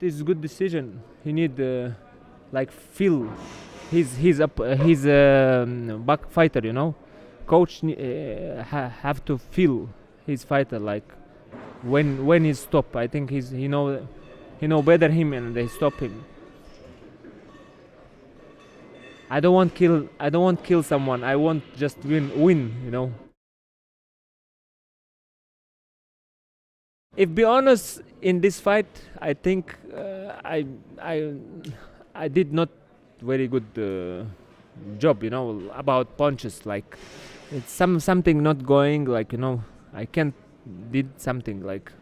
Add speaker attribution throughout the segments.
Speaker 1: This is good decision. He need uh, like feel. He's he's up. Uh, he's a um, back fighter. You know, coach uh, ha- have to feel his fighter like when when he stop. I think he's he know he know better him and they stop him. I don't want kill. I don't want kill someone. I want just win. Win. You know. If be honest, in this fight, I think uh, I I I did not very good uh, job. You know about punches. Like it's some something not going. Like you know I can't did something like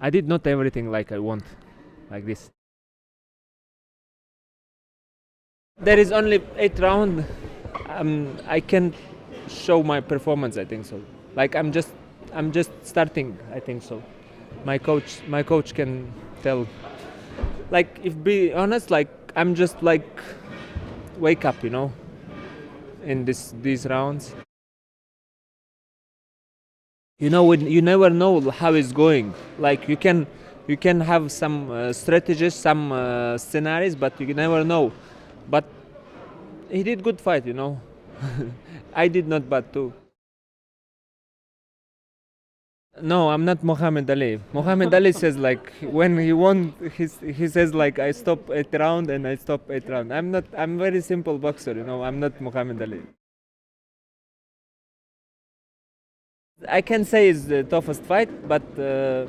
Speaker 1: I did not everything like I want, like this. There is only eight round. Um, I can show my performance. I think so. Like I'm just, I'm just starting. I think so. My coach, my coach can tell. Like if be honest, like I'm just like wake up, you know. In this these rounds. You know, when you never know how it's going. Like you can, you can have some uh, strategies, some uh, scenarios, but you never know. But he did good fight, you know. I did not bad too. No, I'm not Muhammad Ali. Muhammad Ali says like when he won, he's, he says like I stop eight round and I stop eight round. I'm not. I'm very simple boxer, you know. I'm not Muhammad Ali. I can say it's the toughest fight, but uh,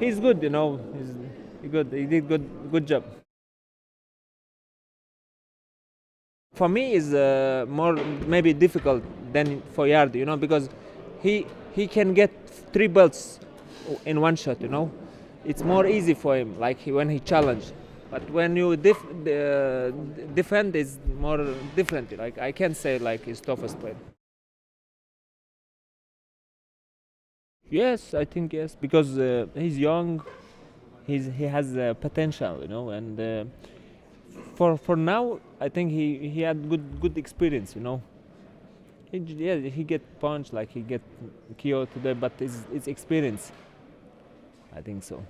Speaker 1: he's good, you know. He's good. He did good good job. For me, is uh, more maybe difficult than for Yarde, you know, because he he can get three belts in one shot, you know. It's more easy for him, like he, when he challenge. But when you def- uh, defend, is more different. Like I can't say like his toughest fight. Yes, I think yes, because uh, he's young. He's he has uh, potential, you know, and uh, for for now, I think he he had good good experience, you know. He, yeah, he get punched like he get killed today, but it's it's experience. I think so.